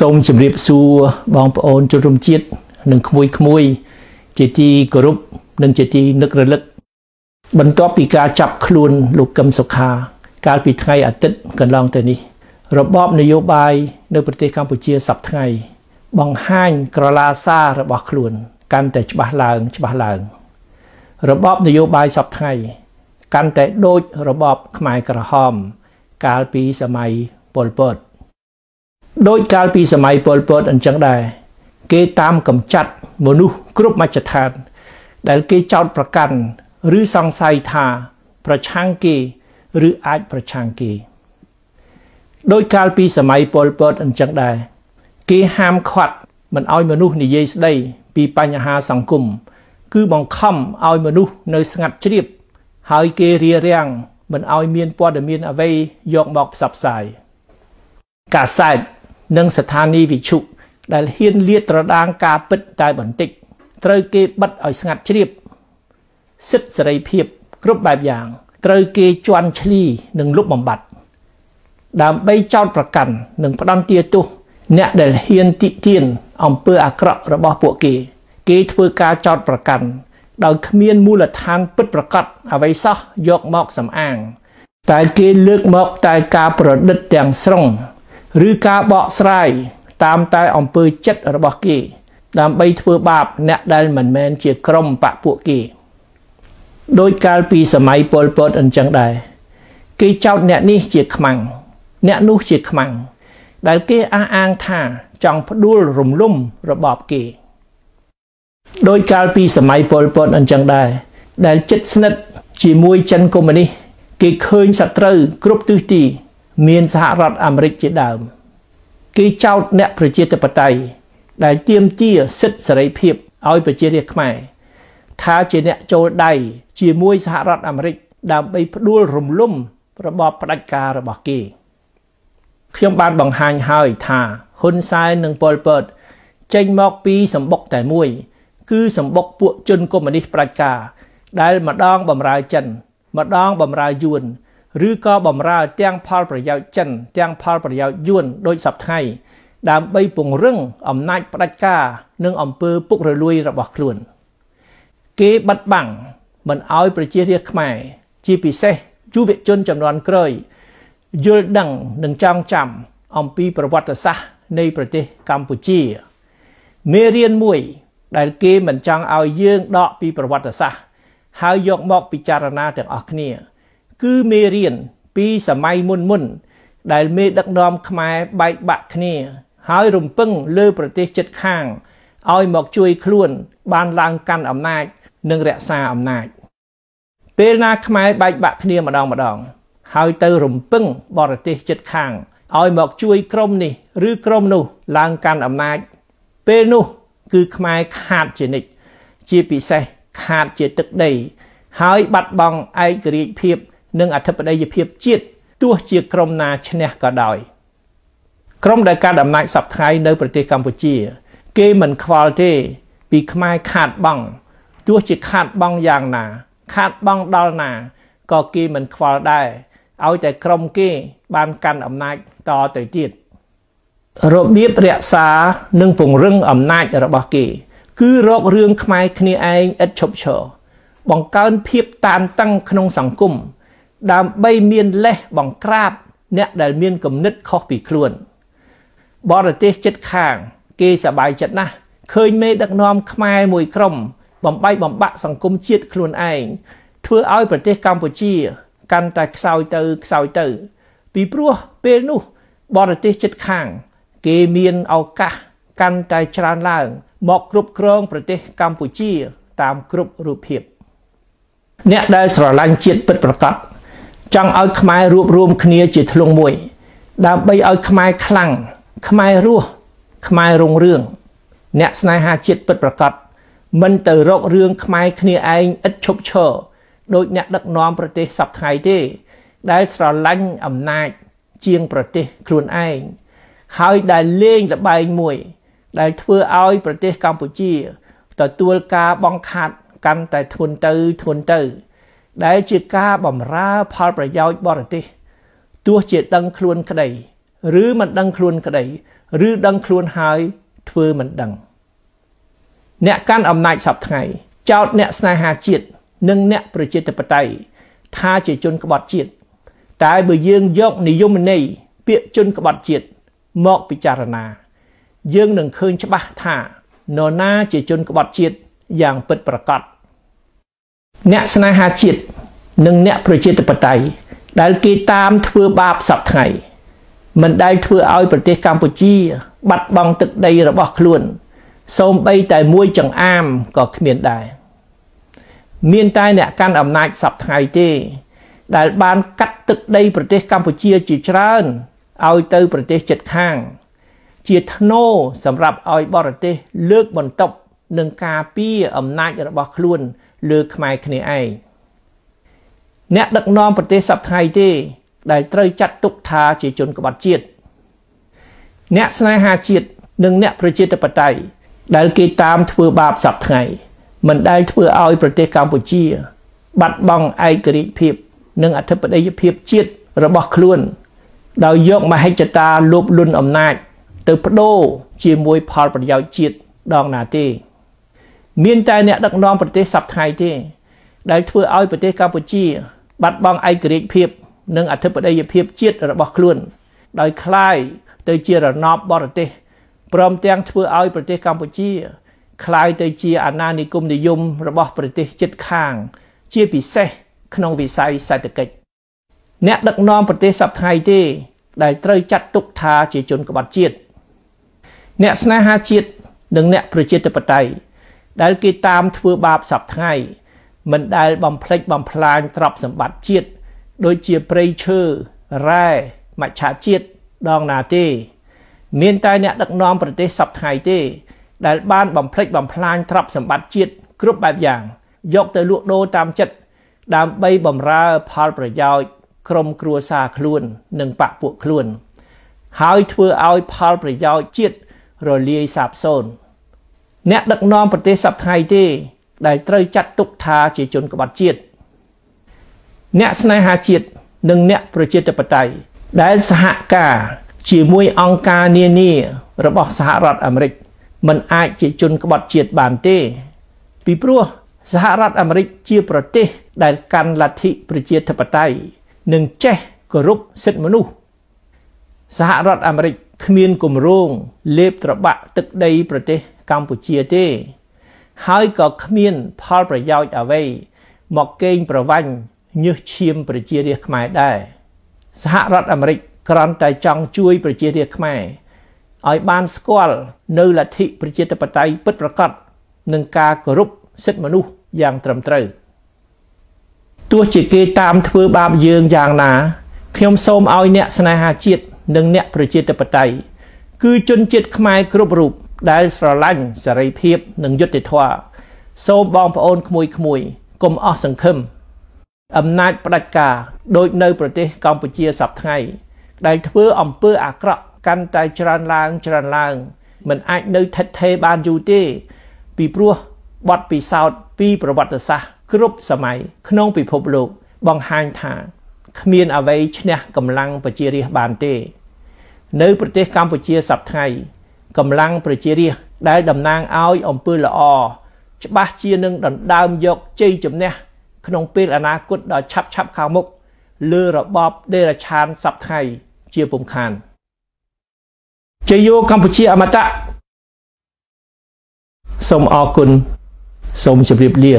សូមជម្រាបសួរបងប្អូនជនរួមជាតិនិងក្មួយក្មួយជាទីគោរពនិងជាទីនឹករលឹក បន្ទាប់ពីការចាប់ខ្លួនលោកកឹមសុខា កាលពីថ្ងៃអាទិត្យកន្លងទៅនេះ របបនយោបាយនៅប្រទេសកម្ពុជាសប្តាហ៍ថ្ងៃបង្ហាញក្រឡាសាររបស់ខ្លួន កាន់តែច្បាស់ឡើងច្បាស់ឡើង របបនយោបាយសប្តាហ៍ថ្ងៃកាន់តែដូចរបបខ្មែរក្រហម កាលពីសម័យប៉ុលពត ដោយកាលពីសម័យប៉ុលពតអញ្ចឹងដែរគេតាមកំចាត់មនុស្សគ្រប់មជ្ឈដ្ឋាន ដែលគេចោទប្រកាន់ឬសង្ស័យថា ប្រឆាំងគេ ឬអាចប្រឆាំងគេដោយកាលពីសម័យប៉ុលពតអញ្ចឹងដែរគេហាមឃាត់មិនឲ្យមនុស្សនិយាយស្ដីពីបញ្ហាសង្គមគឺបង្ខំឲ្យមនុស្សនៅស្ងាត់ជ្រាប ហើយគេរារាំងមិនឲ្យមានព័ត៌មានអ្វីយកមកផ្សព្វផ្សាយកាសែត និងស្ថានីយវិទ្យុដែលហ៊ានលាតត្រដាងការពិតតែបន្តិចត្រូវគេបិទឲ្យស្ងាត់ជ្រាបសិទ្ធិសេរីភាពគ្រប់បែបយ៉ាងត្រូវគេជន់ឈ្លីនិងលុបបំបាត់ដើម្បីចោតប្រកាន់និងផ្ដន់ទាទោសអ្នកដែលហ៊ានតិទៀនអំពើអាក្រក់របស់ពួកគេ គេធ្វើការចោតប្រកាន់ដោយគ្មានមូលដ្ឋានពិតប្រាកដអ្វីសោះយកមកសំអាង តែគេលើកមកតែការប្រឌិតទាំងស្រុង ឬការបកស្រាយតាមតែអំពើចិត្តរបស់គេ ដើម្បីធ្វើបាបអ្នកដែលមិនមែនជាក្រុមបពពួកគេដោយកាលពីសម័យប៉ុលពតអញ្ចឹងដែរគេចោទអ្នកនេះជាខ្មាំងអ្នកនោះជាខ្មាំងដែលគេអះអាងថាចង់ផ្ដួលរំលំរបបគេដោយកាលពីសម័យប៉ុលពតអញ្ចឹងដែរដែលចិត្តស្និទ្ធជាមួយចិនកុម្មុយនីសគេឃើញសត្រូវគ្រប់ទិសទី មានសហរដ្ឋអាមេរិកជាដើមគេចោទអ្នកប្រជាធិបតេយ្យដែលទាមទារសិទ្ធិសេរីភាពឲ្យប្រជារាស្ត្រខ្មែរថាជាអ្នកចូលដៃជាមួយសហរដ្ឋអាមេរិកដើម្បីផ្ដួលរំលំរបបផ្ដាច់ការរបស់គេខ្ញុំបានបង្ហាញហើយថាហ៊ុនសែននិងប៉ុលពតចេញមកពីសម្បុកតែមួយ គឺសម្បុកពួកជនកុម្មុយនីសផ្ដាច់ការដែលម្ដងបំរើចិន ម្ដងបំរើយួន ឬក៏បំរើទាំងផលប្រយោជន៍ចិន ទាំងផលប្រយោជន៍យួនដូចសពថ្ងៃដើម្បីពង្រឹងអំណាចផ្ដាច់ការនិងអំពើពុករលួយរបស់ខ្លួន គេបិទបាំងមិនអោយប្រជារាស្ត្រខ្មែរជាពិសេសយុវជនចំនួនក្រោយយល់ដឹងនិងចងចាំអំពីប្រវត្តិសាស្ត្រនៃប្រទេសកម្ពុជាមេរៀនមួយដែលគេមិនចង់ឲ្យយើងដកពីប្រវត្តិសាស្ត្រហើយយកមកពិចារណាទាំងអស់គ្នា គឺមេរៀនពីសម័យមុនមុន ដែលមេដឹកនាំខ្មែរបែកបាក់គ្នា ហើយរំពឹងលើប្រទេសជិតខាងឲ្យមកជួយខ្លួន បានឡើងកាន់អំណាច និងរក្សាអំណាច ពេលណាខ្មែរបែកបាក់គ្នាម្ដងម្ដង ហើយទៅរំពឹងបរទេសជិតខាងឲ្យមកជួយក្រុមនេះ ឬក្រុមនោះឡើងកាន់អំណាច ពេលនោះគឺខ្មែរខាតជានិច្ចជាពិសេសខាតជាទឹកដី ហើយបាត់បង់ឯករាជ្យភាព និងអធិបតេយ្យភាពជាតិទោះជាក្រុមណាឈ្នះក៏ដោយក្រុមដែលកាន់អំណាចសពថ្ងៃនៅប្រទេសកម្ពុជា គេមិនខ្វល់ទេ ពីខ្មែរខាតបង់ទោះជាខាតបង់យ៉ាងណា ខាតបង់ដល់ណាក៏គេមិនខ្វល់ដែរឲ្យតែក្រុមគេ បានកាន់អំណាចតទៅទៀតរបៀបរក្សានិងពង្រឹងអំណាចរបស់គេ គឺរករឿងខ្មែរគ្នាឯងឥតឈប់ឈរបង្កើនភាពតានតឹងក្នុងសង្គម ដើម្បីមានលេសបង្ក្រាប អ្នកដែលមានគំនិតខុសពីខ្លួន បរទេសចិត្តខាង គេសប្បាយចិត្តណាស់ឃើញមេដឹកនាំខ្មែរមួយក្រុម បំបីបំបាក់សង្គមជាតិខ្លួនឯងធ្វើឲ្យប្រទេសកម្ពុជា កាន់តែខ្សោយទៅខ្សោយទៅ ពីព្រោះពេលនោះ បរទេសចិត្តខាង គេមានឱកាសកាន់តែច្រើនឡើង មកគ្រប់គ្រងប្រទេសកម្ពុជា តាមគ្រប់រូបភាព អ្នកដែលស្រឡាញ់ជាតិពិតប្រាកដ ចង់ឲ្យខ្មែររួបរวมគ្នាជាធ្លុងមួយ ដើម្បីឲ្យខ្មែរខ្លាំងខ្មែររស់ខ្មែររុងរឿងអ្នកស្នេហាជាតិពិតប្រាកដមិនទៅរករឿងខ្មែរគ្នាឯងឥតឈប់ឈរដោយអ្នកដឹកនាំប្រទេសសពថ្ងៃទេ ដែលស្រឡាញ់អំណាចជាងប្រទេសខ្លួនឯងហើយដែលលេងលបែងមួយ ដែលធ្វើឲ្យប្រទេសកម្ពុជា ទទួលការបង្ខាត់កាន់តែធ្ងន់ទៅធ្ងន់ទៅ ដែលជាការបំរើផលប្រយោជន៍បរទេសទោះជាដឹងខ្លួនក្តី ឬមិនដឹងខ្លួនក្តី ឬដឹងខ្លួនហើយធ្វើមិនដឹង អ្នកកាន់អំណាចសពថ្ងៃចោតអ្នកស្នេហាជាតិនិងអ្នកប្រជាធិបតេយ្យថាជាជនក្បត់ជាតិតែបើយើងយកនិយមន័យពាក្យជនក្បត់ជាតិមកពិចារណា យើងនឹងឃើញច្បាស់ថានរណាជាជនក្បត់ជាតិយ៉ាងពិតប្រាកដ អ្នកស្នេហាជាតិនិងអ្នកប្រជាធិបតេយ្យដែលគេតាមធ្វើបាបសពថ្ងៃមិនដែលធ្វើឲ្យប្រទេសកម្ពុជា បាត់បង់ទឹកដីរបស់ខ្លួនសូម្បីតែមួយចង្អាមក៏គ្មានដែរមានតែអ្នកកាន់អំណាចសពថ្ងៃទេ ដែលបានកាត់ទឹកដីប្រទេសកម្ពុជាជាច្រើនឲ្យទៅប្រទេសជិតខាង ជាធ្នូសម្រាប់ឲ្យបរទេសលើកបន្ទប់នឹងការពារអំណាចរបស់ខ្លួន លើខ្មែរគ្នាឯងអ្នកដឹកនាំប្រទេសសពថ្ងៃទេ ដែលត្រូវចាត់ទុកថាជាជនក្បត់ជាតិអ្នកស្នេហាជាតិនិងអ្នកប្រជាធិបតេយ្យដែលគេតាមធ្វើបាបសពថ្ងៃមិនដែលធ្វើឲ្យប្រទេសកម្ពុជា បាត់បង់ឯករាជ្យភាព និងអធិបតេយ្យភាពជាតិរបស់ខ្លួន ដោយយកមហិច្ឆតាលោភលន់អំណាច ទៅបដូរជាមួយផលប្រយោជន៍ជាតិដងណាទេ មានតែអ្នកដឹកនាំប្រទេសសពថ្ងៃទេ ដែលធ្វើឲ្យប្រទេសកម្ពុជា បាត់បង់ឯករាជ្យភាព និងអធិបតេយ្យភាពជាតិរបស់ខ្លួន ដោយคล้ายទៅជារណបបរទេសព្រមទាំងធ្វើឲ្យប្រទេសកម្ពុជាคล้ายទៅជាអាណានិគមនិយមរបស់ប្រទេសជិតខាង ជាពិសេសក្នុងវិស័យសេដ្ឋកិច្ចអ្នកដឹកនាំប្រទេសសពថ្ងៃទេ ដែលត្រូវចាត់ទុកថាជាជនក្បត់ជាតិអ្នកស្នេហាជាតិនិងអ្នកប្រជាធិបតេយ្យ ដែលគេតាមធ្វើបាបសពថ្ងៃមិនដែលបំផ្លិចបំផ្លាញទ្រព្យសម្បត្តិជាតិដូចជាព្រៃឈើរ៉ែមច្ឆជាតិដងណាទេ មានតែអ្នកដឹកនាំប្រទេសសពថ្ងៃទេ ដែលបានបំផ្លិចបំផ្លាញទ្រព្យសម្បត្តិជាតិគ្រប់បែបយ៉ាង យកទៅលក់ដូរតាមចិត្តដើម្បីបំរើផលប្រយោជន៍ក្រុមគ្រួសារខ្លួន និងបពពួកខ្លួន ហើយធ្វើឲ្យផលប្រយោជន៍ជាតិរលាយសាបសូន្យ អ្នកដឹកនាំប្រទេសសពថ្ងៃទេ ដែលត្រូវចាត់ទុកថាជាជនក្បត់ជាតិអ្នកស្នេហាជាតិនិងអ្នកប្រជាធិបតេយ្យដែលសហការជាមួយអង្គការនានារបស់សហរដ្ឋអាមេរិកមិនអាចជាជនក្បត់ជាតិបានទេ ពីព្រោះសហរដ្ឋអាមេរិកជាប្រទេសដែលកាន់លទ្ធិប្រជាធិបតេយ្យនិងចេះគោរពសិទ្ធិមនុស្សសហរដ្ឋអាមេរិកគ្មានគម្រោងលេបត្របាក់ទឹកដីប្រទេស កម្ពុជាទេ ហើយក៏គ្មានផលប្រយោជន៍អ្វី មកកេងប្រវ័ញ្ចញើសឈាមប្រជារាស្ត្រខ្មែរដែរសហរដ្ឋអាមេរិកគ្រាន់តែចង់ជួយប្រជារាស្ត្រខ្មែរឲ្យបានស្គាល់នៅលទ្ធិប្រជាធិបតេយ្យពិតប្រាកដនិងការគោរពសិទ្ធិមនុស្សយ៉ាងត្រឹមត្រូវ។ទោះជាគេតាមធ្វើបាបយើងយ៉ាងណាខ្ញុំសូមឲ្យអ្នកស្នេហាជាតិនិងអ្នកប្រជាធិបតេយ្យគឺជនជាតិខ្មែរគ្រប់រូប ដែលស្រឡាញ់សេរីភាពនិងយុត្តិធម៌សូមបងប្អូនក្មួយក្មួយកុំអស់សង្ឃឹមអំណាចផ្ដាច់ការដូចនៅប្រទេសកម្ពុជាសប្តាហ៍ថ្ងៃដែលធ្វើអំពើអាក្រក់កាន់តែច្រើនឡើងច្រើនឡើង មិនអាចនៅថិតថេរបានយូរទេ ពីព្រោះបទពិសោធន៍ពីប្រវត្តិសាស្ត្រគ្រប់សម័យក្នុងពិភពលោក បង្ហាញថាគ្មានអ្វីឈ្នះកម្លាំងប្រជារាស្ត្របានទេ នៅប្រទេសកម្ពុជាសប្តាហ៍ថ្ងៃ កម្លាំងប្រជារាស្ត្រដែលតំណាងឲ្យអំពើល្អច្បាស់ជានឹងដណ្ដើមយកជ័យជំនះក្នុងពេលអនាគតដ៏ឆាប់ឆាប់ខាងមុខលើរបបដេរឆានសប្តាហ៍ថ្ងៃជាពុំខានជ័យយោកម្ពុជាអមតៈសូមអរគុណសូមជម្រាបលា